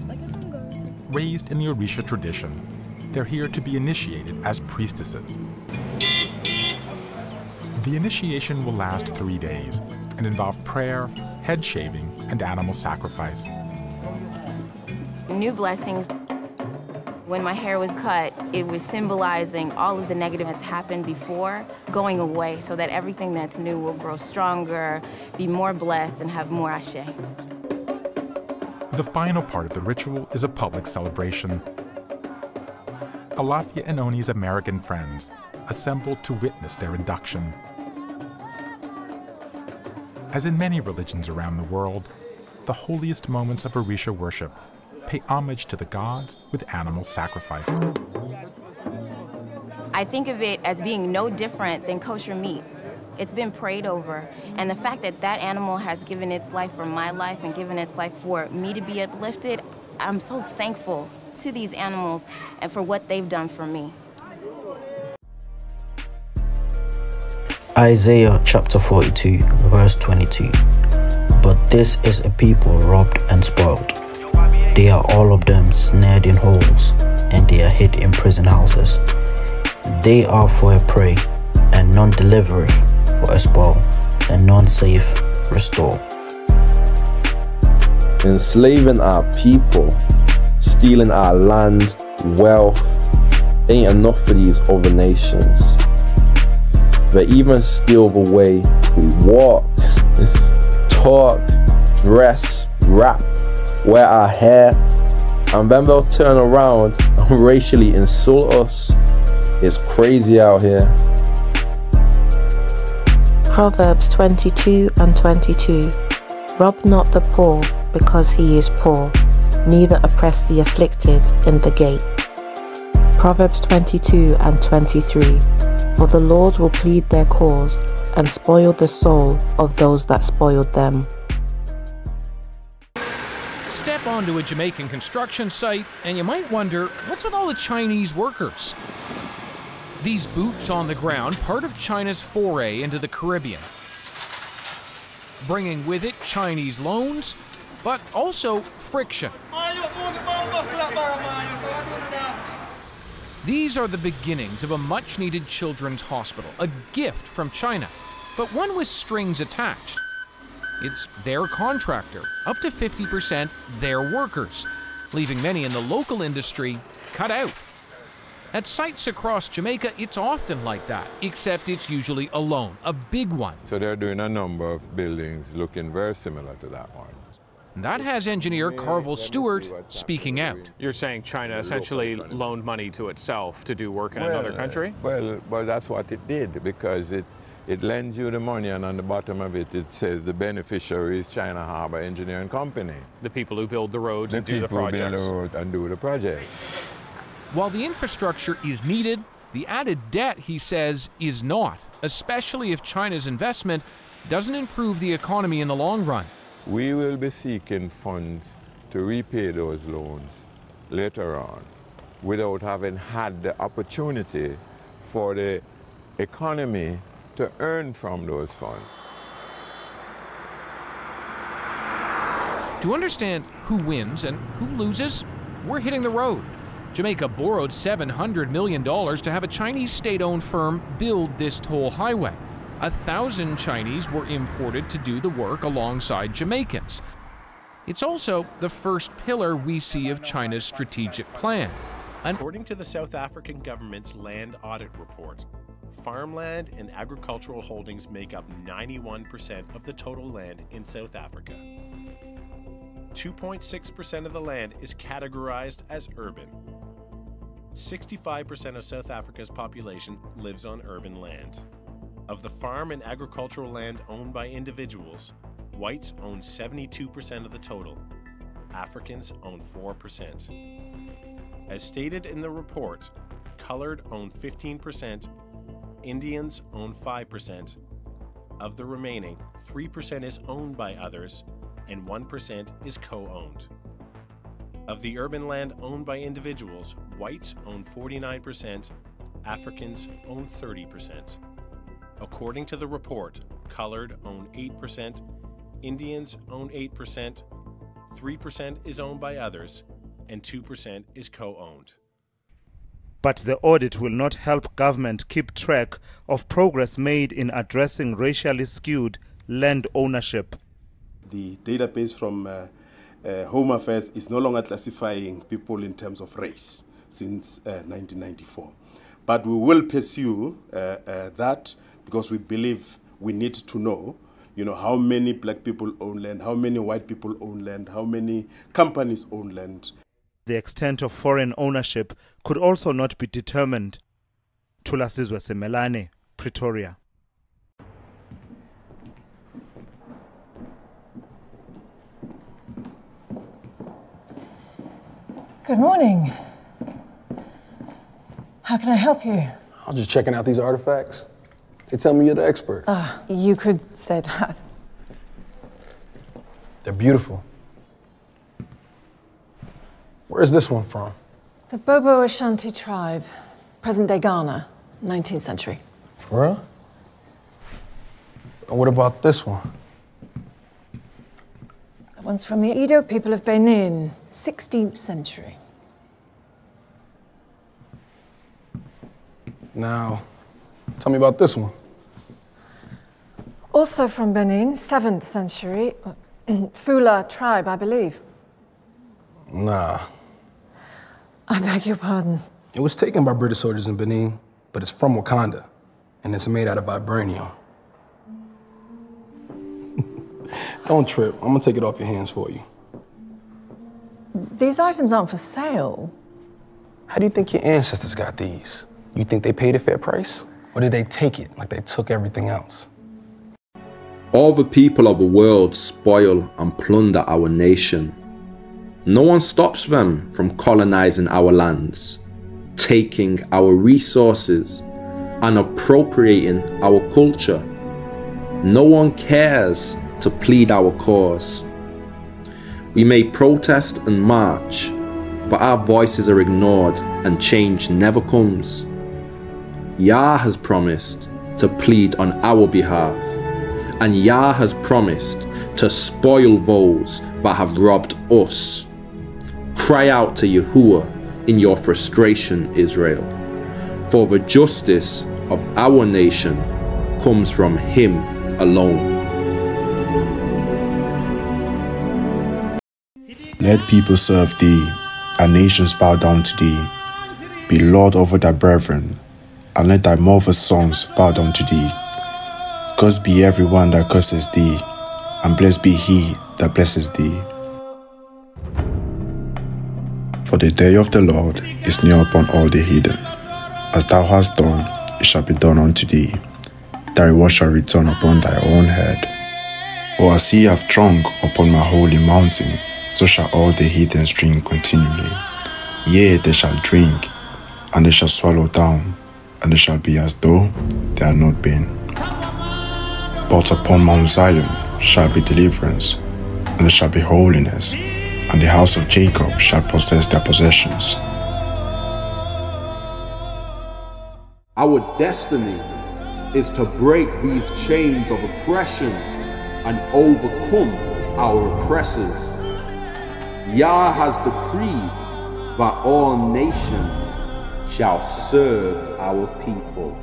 S33: Raised in the Orisha tradition, they're here to be initiated as priestesses. The initiation will last three days and involve prayer, head shaving, and animal sacrifice.
S35: New blessings. When my hair was cut, it was symbolizing all of the negative that's happened before going away so that everything that's new will grow stronger, be more blessed, and have more ashe.
S33: The final part of the ritual is a public celebration. Alafia and Oni's American friends assembled to witness their induction. As in many religions around the world, the holiest moments of Orisha worship pay homage to the gods with animal sacrifice.
S35: I think of it as being no different than kosher meat. It's been prayed over. And the fact that that animal has given its life for my life and given its life for me to be uplifted, I'm so thankful to these animals and for what they've done for me.
S20: Isaiah chapter 42, verse 22. But this is a people robbed and spoiled. They are all of them snared in holes, and they are hid in prison houses. They are for a prey, and none delivereth, for a spoil, and none safe restore.
S36: Enslaving our people, stealing our land, wealth, ain't enough for these other nations. They even steal the way we walk, talk, dress, rap, wear our hair, and then they'll turn around and racially insult us. It's crazy out here.
S18: Proverbs 22 and 22 Rob not the poor because he is poor, neither oppress the afflicted in the gate. Proverbs 22 and 23 For the Lord will plead their cause and spoil the soul of those that spoiled them.
S37: Step onto a Jamaican construction site and you might wonder what's with all the Chinese workers? These boots on the ground, part of China's foray into the Caribbean. Bringing with it Chinese loans, but also friction. These are the beginnings of a much needed children's hospital, a gift from China, but one with strings attached. It's their contractor, up to 50% their workers, leaving many in the local industry cut out. At sites across Jamaica, it's often like that, except it's usually a loan, a big one.
S38: So they're doing a number of buildings looking very similar to that one.
S37: That has engineer Carvel Stewart speaking out.
S39: You're saying China essentially loaned money to itself to do work in
S38: Well,
S39: another country?
S38: Well, well, that's what it did because it it lends you the money, and on the bottom of it, it says the beneficiary is China Harbor Engineering Company.
S39: The people who build the roads
S38: The
S39: and do the
S38: people who build
S39: projects.
S38: the road and do the project.
S37: While the infrastructure is needed, the added debt, he says, is not, especially if China's investment doesn't improve the economy in the long run.
S38: We will be seeking funds to repay those loans later on without having had the opportunity for the economy to earn from those funds.
S37: To understand who wins and who loses, we're hitting the road. Jamaica borrowed $700 million to have a Chinese state owned firm build this toll highway. A thousand Chinese were imported to do the work alongside Jamaicans. It's also the first pillar we see of China's strategic plan.
S40: According to the South African government's land audit report, farmland and agricultural holdings make up 91% of the total land in South Africa. 2.6% of the land is categorized as urban. 65% of South Africa's population lives on urban land. Of the farm and agricultural land owned by individuals, whites own 72% of the total, Africans own 4%. As stated in the report, colored own 15%, Indians own 5%. Of the remaining, 3% is owned by others, and 1% is co owned. Of the urban land owned by individuals, whites own 49%, Africans own 30%. According to the report, colored own 8%, Indians own 8%, 3% is owned by others, and 2% is co owned.
S41: But the audit will not help government keep track of progress made in addressing racially skewed land ownership.
S42: The database from uh, uh, Home Affairs is no longer classifying people in terms of race since uh, 1994. But we will pursue uh, uh, that because we believe we need to know, you know, how many black people own land, how many white people own land, how many companies own land.
S41: The extent of foreign ownership could also not be determined. Thulasizwe Simelane, Pretoria.
S43: Good morning. How can I help you?
S21: I was just checking out these artifacts. They tell me you're the expert.
S43: Ah, you could say that.
S21: They're beautiful. Where's this one from?
S43: The Bobo Ashanti tribe, present day Ghana, 19th century.
S21: For real? And what about this one?
S43: That one's from the Edo people of Benin, 16th century.
S21: Now, tell me about this one.
S43: Also from Benin, 7th century. Fula tribe, I believe.
S21: Nah.
S43: I beg your pardon.
S21: It was taken by British soldiers in Benin, but it's from Wakanda, and it's made out of vibranium. Don't trip. I'm gonna take it off your hands for you.
S43: These items aren't for sale.
S21: How do you think your ancestors got these? You think they paid a fair price? Or did they take it like they took everything else?
S4: All the people of the world spoil and plunder our nation. No one stops them from colonizing our lands, taking our resources, and appropriating our culture. No one cares to plead our cause. We may protest and march, but our voices are ignored and change never comes. Yah has promised to plead on our behalf, and Yah has promised to spoil those that have robbed us. Cry out to Yahuwah in your frustration, Israel, for the justice of our nation comes from Him alone.
S44: Let people serve thee, and nations bow down to thee. Be Lord over thy brethren, and let thy mother's sons bow down to thee. Cursed be every one that curses thee, and blessed be he that blesses thee. For the day of the Lord is near upon all the heathen. As thou hast done, it shall be done unto thee. Thy reward shall return upon thy own head. For as ye have drunk upon my holy mountain, so shall all the heathens drink continually. Yea, they shall drink, and they shall swallow down, and they shall be as though they had not been. But upon Mount Zion shall be deliverance, and there shall be holiness, and the house of Jacob shall possess their possessions.
S4: Our destiny is to break these chains of oppression and overcome our oppressors. Yah has decreed that all nations shall serve our people.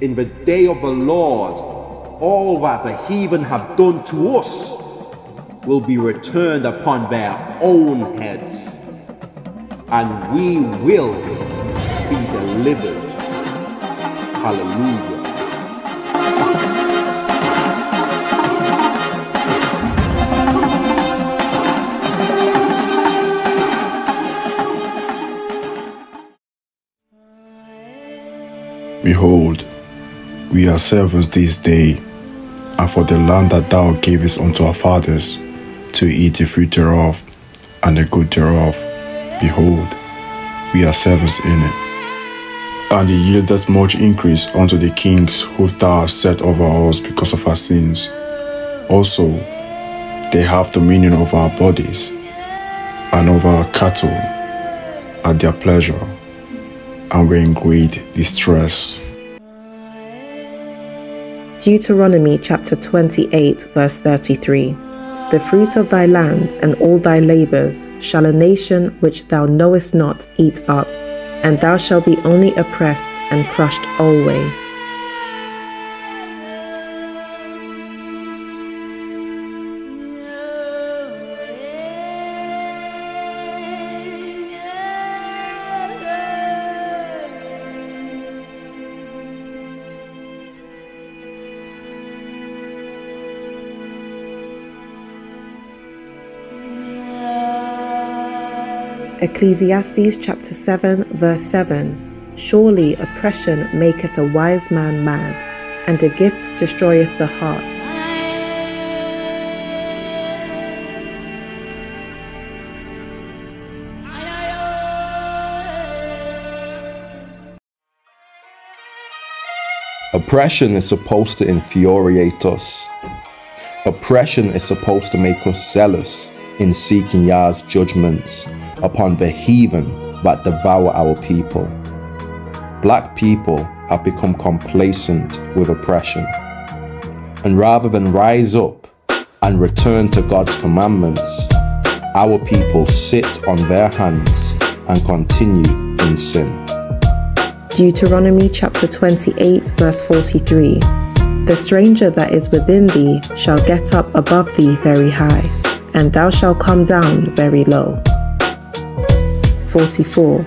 S4: In the day of the Lord, all that the heathen have done to us will be returned upon their own heads, and we will be delivered. Hallelujah.
S44: Behold, we are servants this day, and for the land that thou gavest unto our fathers, to eat the fruit thereof, and the good thereof, behold, we are servants in it. And it yieldeth much increase unto the kings whom thou hast set over us because of our sins. Also, they have dominion over our bodies, and over our cattle at their pleasure, and were in great distress.
S18: Deuteronomy chapter 28, verse 33. The fruit of thy land and all thy labors shall a nation which thou knowest not eat up, and thou shalt be only oppressed and crushed alway. Ecclesiastes chapter 7, verse 7 Surely oppression maketh a wise man mad, and a gift destroyeth the heart.
S4: Oppression is supposed to infuriate us. Oppression is supposed to make us zealous in seeking Yah's judgments upon the heathen that devour our people. Black people have become complacent with oppression. And rather than rise up and return to God's commandments, our people sit on their hands and continue in sin.
S18: Deuteronomy chapter 28, verse 43 The stranger that is within thee shall get up above thee very high, and thou shalt come down very low. 44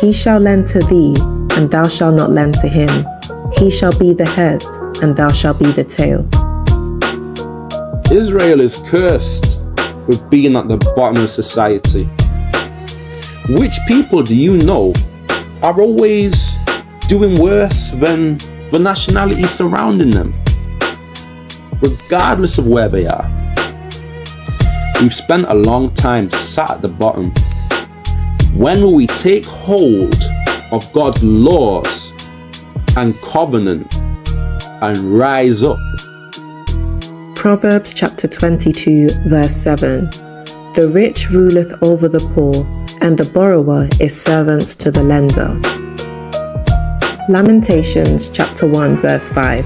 S18: He shall lend to thee, and thou shalt not lend to him. He shall be the head, and thou shalt be the tail.
S4: Israel is cursed with being at the bottom of society. Which people do you know are always doing worse than the nationalities surrounding them? Regardless of where they are. We've spent a long time sat at the bottom. When will we take hold of God's laws and covenant and rise up?
S18: Proverbs chapter 22, verse 7 The rich ruleth over the poor, and the borrower is servant to the lender. Lamentations chapter 1, verse 5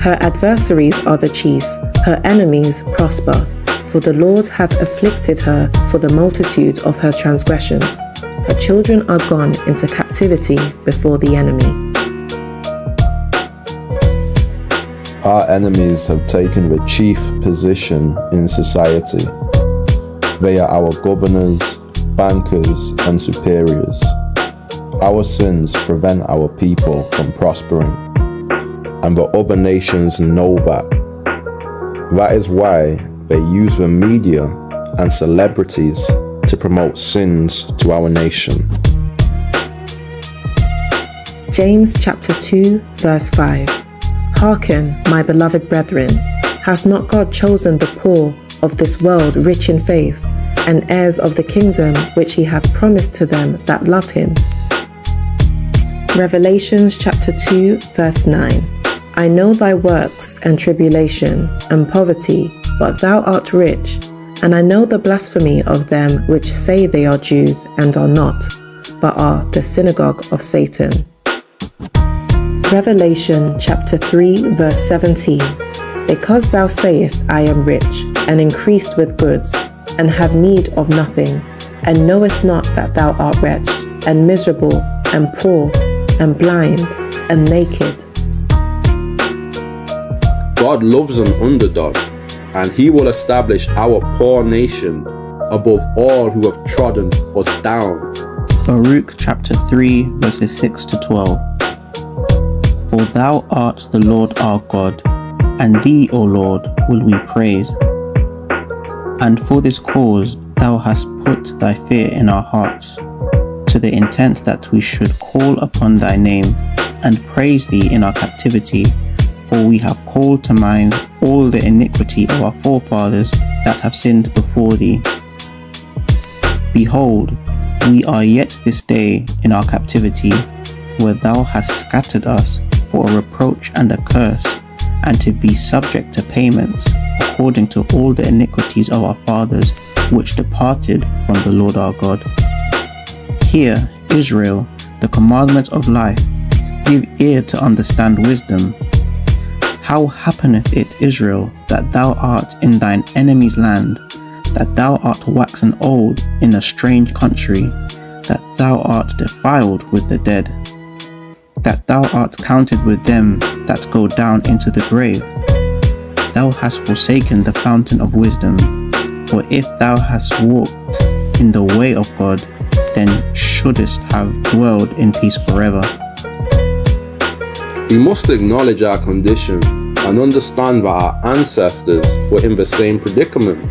S18: Her adversaries are the chief, her enemies prosper, for the Lord hath afflicted her for the multitude of her transgressions. Her children are gone into captivity before the enemy.
S4: Our enemies have taken the chief position in society. They are our governors, bankers, and superiors. Our sins prevent our people from prospering, and the other nations know that. That is why they use the media and celebrities to promote sins to our nation.
S18: James chapter 2, verse 5 Hearken, my beloved brethren, hath not God chosen the poor of this world rich in faith, and heirs of the kingdom which he hath promised to them that love him? Revelations chapter 2, verse 9. I know thy works and tribulation and poverty, but thou art rich, and I know the blasphemy of them which say they are Jews and are not, but are the synagogue of Satan. Revelation chapter 3, verse 17 Because thou sayest, I am rich, and increased with goods, and have need of nothing, and knowest not that thou art wretched, and miserable, and poor, and blind, and naked.
S4: God loves an underdog, and he will establish our poor nation above all who have trodden us down.
S45: Baruch chapter 3, verses 6 to 12. For thou art the Lord our God, and thee, O Lord, will we praise. And for this cause thou hast put thy fear in our hearts, to the intent that we should call upon thy name and praise thee in our captivity, for we have called to mind all the iniquity of our forefathers that have sinned before thee. Behold, we are yet this day in our captivity, where thou hast scattered us for a reproach and a curse, and to be subject to payments, according to all the iniquities of our fathers, which departed from the Lord our God. Hear, Israel, the commandment of life, give ear to understand wisdom. How happeneth it, Israel, that thou art in thine enemy's land, that thou art waxen old in a strange country, that thou art defiled with the dead? that thou art counted with them that go down into the grave. Thou hast forsaken the fountain of wisdom, for if thou hast walked in the way of God, then shouldest have dwelled in peace forever.
S4: We must acknowledge our condition and understand that our ancestors were in the same predicament.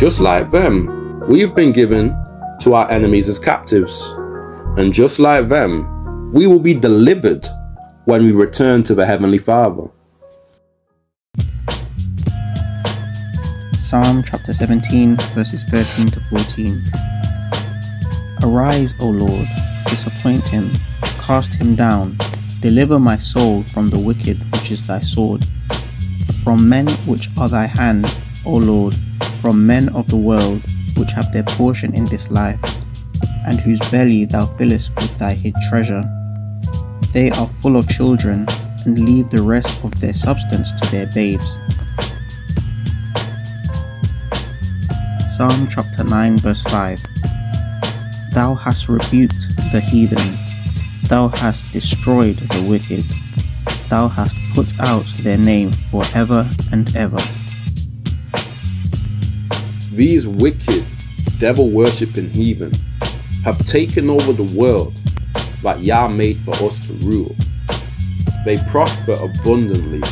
S4: Just like them, we've been given to our enemies as captives. And just like them, we will be delivered when we return to the Heavenly Father.
S45: Psalm chapter 17, verses 13 to 14. Arise, O Lord, disappoint him, cast him down, Deliver my soul from the wicked, which is thy sword, from men which are thy hand, O Lord, from men of the world, which have their portion in this life, and whose belly thou fillest with thy hid treasure. They are full of children, and leave the rest of their substance to their babes. Psalm chapter 9, verse 5 Thou hast rebuked the heathen, thou hast destroyed the wicked, thou hast put out their name for ever and ever.
S4: These wicked, devil worshipping heathen have taken over the world that Yah made for us to rule. They prosper abundantly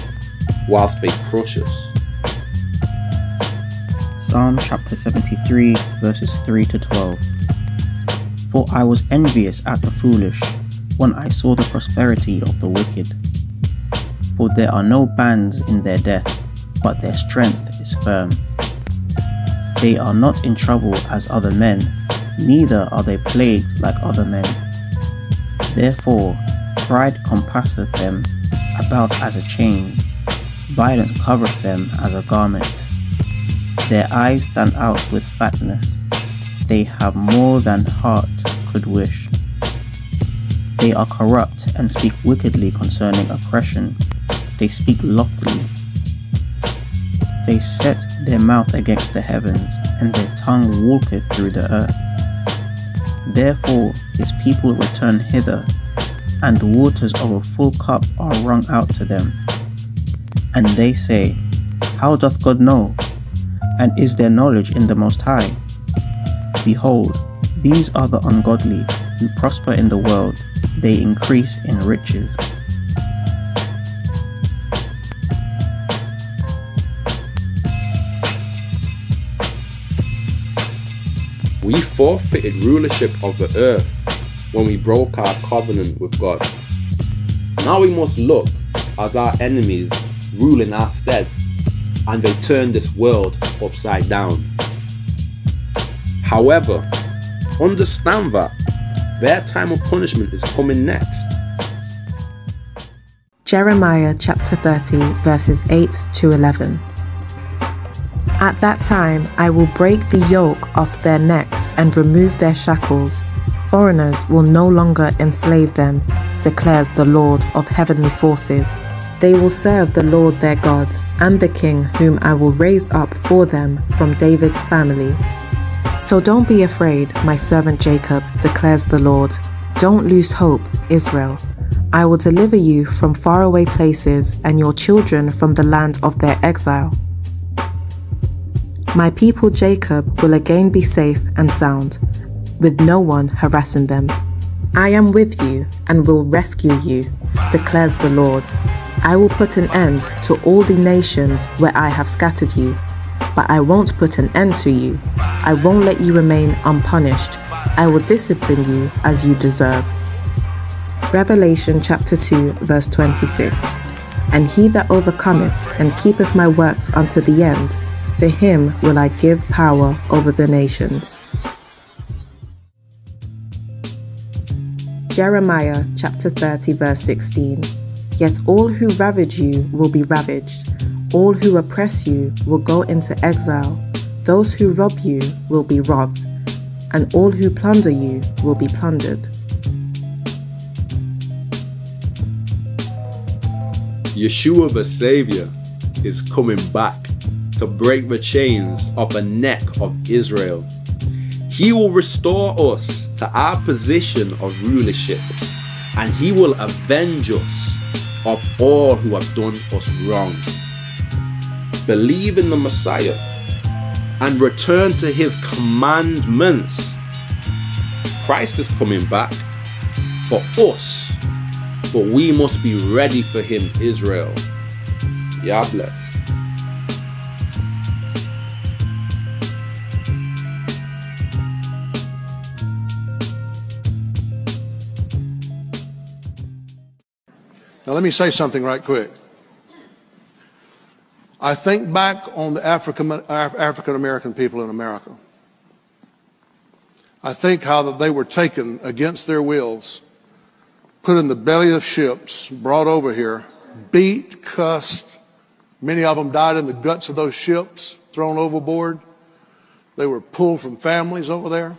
S4: whilst they crush us.
S45: Psalm chapter 73, verses 3 to 12. For I was envious at the foolish when I saw the prosperity of the wicked. For there are no bands in their death, but their strength is firm. They are not in trouble as other men, neither are they plagued like other men. Therefore, pride compasseth them about as a chain, violence covereth them as a garment. Their eyes stand out with fatness, they have more than heart could wish. They are corrupt and speak wickedly concerning oppression, they speak loftily. They set their mouth against the heavens, and their tongue walketh through the earth. Therefore his people return hither, and waters of a full cup are wrung out to them. And they say, How doth God know? And is there knowledge in the Most High? Behold, these are the ungodly, who prosper in the world, they increase in riches.
S4: We forfeited rulership of the earth when we broke our covenant with God. Now we must look as our enemies rule in our stead, and they turn this world upside down. However, understand that their time of punishment is coming next.
S18: Jeremiah chapter 30, verses 8 to 11. At that time I will break the yoke off their necks and remove their shackles. Foreigners will no longer enslave them, declares the Lord of heavenly forces. They will serve the Lord their God and the King whom I will raise up for them from David's family. So don't be afraid, my servant Jacob, declares the Lord. Don't lose hope, Israel. I will deliver you from faraway places and your children from the land of their exile. My people Jacob will again be safe and sound, with no one harassing them. I am with you and will rescue you, declares the Lord. I will put an end to all the nations where I have scattered you, but I won't put an end to you. I won't let you remain unpunished. I will discipline you as you deserve. Revelation chapter 2, verse 26. And he that overcometh and keepeth my works unto the end, to him will I give power over the nations. Jeremiah chapter 30, verse 16. Yet all who ravage you will be ravaged, all who oppress you will go into exile, those who rob you will be robbed, and all who plunder you will be plundered.
S4: Yeshua the Savior is coming back to break the chains of the neck of Israel. He will restore us to our position of rulership, and he will avenge us of all who have done us wrong. Believe in the Messiah and return to his commandments. Christ is coming back for us, but we must be ready for him, Israel. Yah bless.
S46: Now, let me say something right quick. I think back on the African, African American people in America. I think how that they were taken against their wills put in the belly of ships, brought over here, beat, cussed. Many of them died in the guts of those ships, thrown overboard. They were pulled from families over there.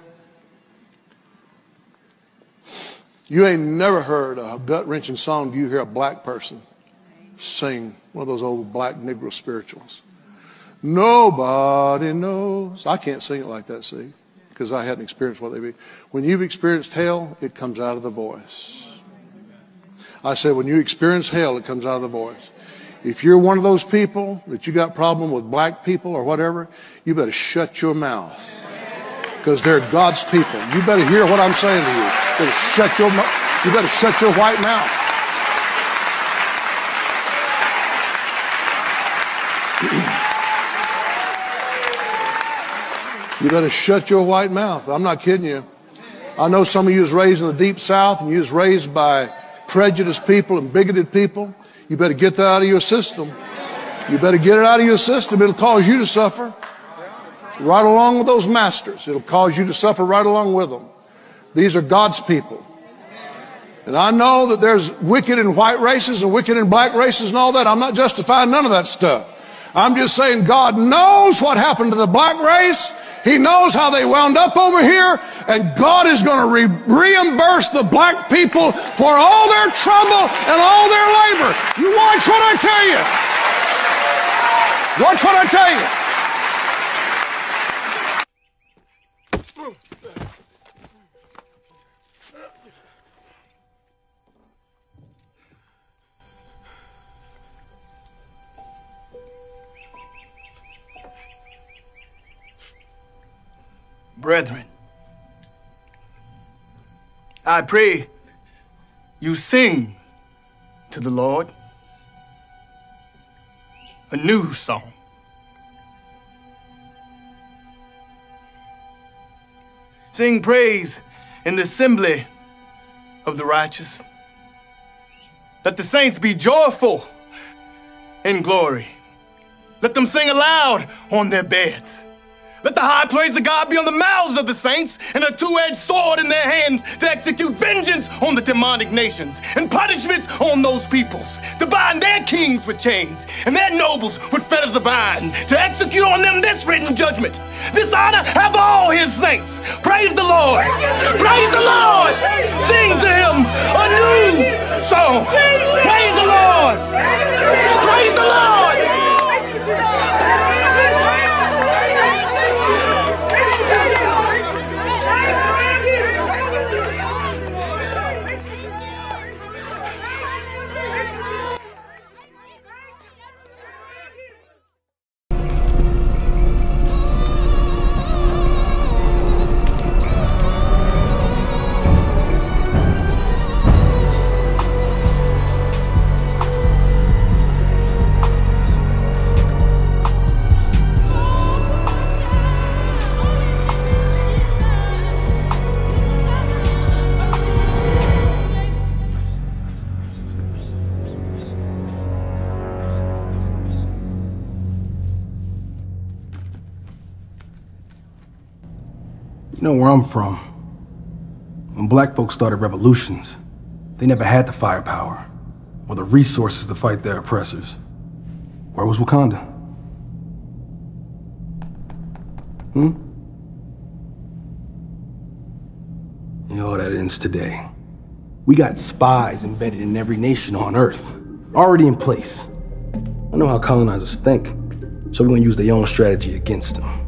S46: You ain't never heard a gut wrenching song. Do you hear a black person sing one of those old black Negro spirituals? Nobody knows. I can't sing it like that, see, because I hadn't experienced what they be. When you've experienced hell, it comes out of the voice. I said, when you experience hell, it comes out of the voice. If you're one of those people that you got problem with black people or whatever, you better shut your mouth because they're God's people. You better hear what I'm saying to you. You better shut your you better shut your white mouth. You better shut your white mouth. I'm not kidding you. I know some of you was raised in the deep south and you was raised by prejudiced people and bigoted people. You better get that out of your system. You better get it out of your system. It'll cause you to suffer right along with those masters. It'll cause you to suffer right along with them. These are God's people. And I know that there's wicked in white races and wicked in black races and all that. I'm not justifying none of that stuff. I'm just saying God knows what happened to the black race. He knows how they wound up over here. And God is going to re- reimburse the black people for all their trouble and all their labor. You watch what I tell you. Watch what I tell you.
S47: Brethren, I pray you sing to the Lord a new song. Sing praise in the assembly of the righteous. Let the saints be joyful in glory. Let them sing aloud on their beds. Let the high praise of God be on the mouths of the saints and a two-edged sword in their hands to execute vengeance on the demonic nations and punishments on those peoples, to bind their kings with chains and their nobles with fetters of iron, to execute on them this written judgment. This honor have all his saints. Praise the Lord. Praise the Lord. Sing to him a new song. Praise the Lord. Praise the Lord.
S21: You know where I'm from. When black folks started revolutions, they never had the firepower or the resources to fight their oppressors. Where was Wakanda? Hmm? You know, that ends today. We got spies embedded in every nation on Earth, already in place. I know how colonizers think, so we're gonna use their own strategy against them.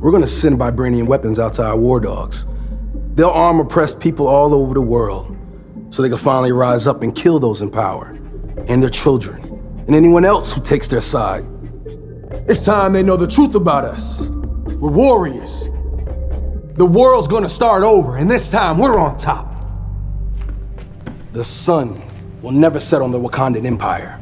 S21: We're gonna send vibranium weapons out to our war dogs. They'll arm oppressed people all over the world so they can finally rise up and kill those in power and their children and anyone else who takes their side.
S48: It's time they know the truth about us. We're warriors. The world's gonna start over, and this time we're on top.
S21: The sun will never set on the Wakandan Empire.